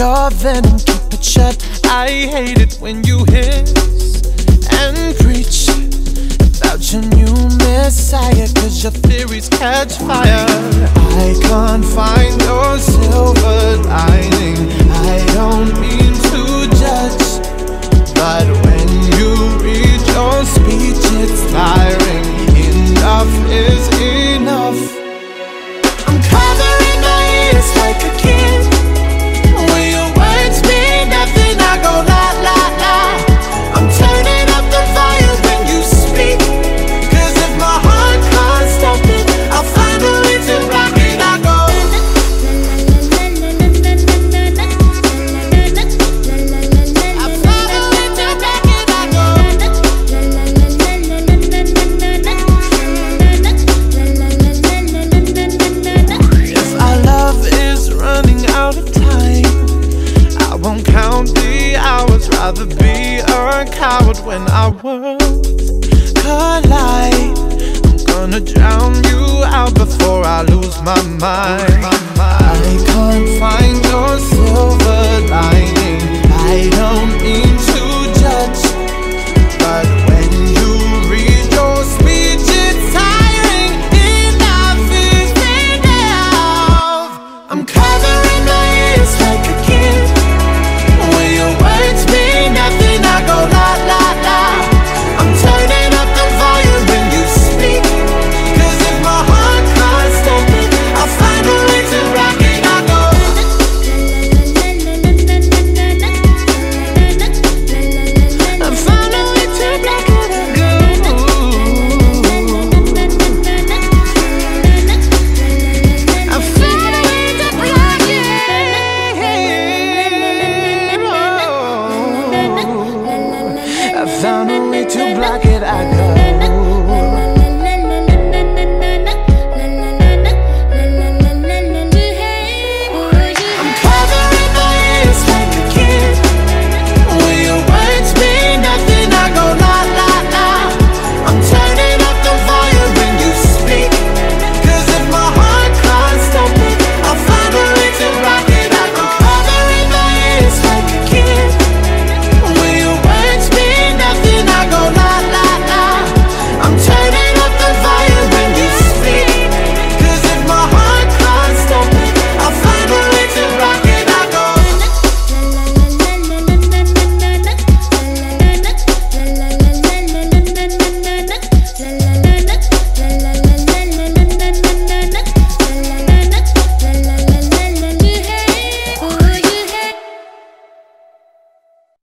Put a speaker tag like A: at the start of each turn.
A: your venom, keep it shut. I hate it when you hiss and preach about your new messiah, cause your theories catch fire. coward when I was polite. I'm gonna drown you out before I lose my mind. too black.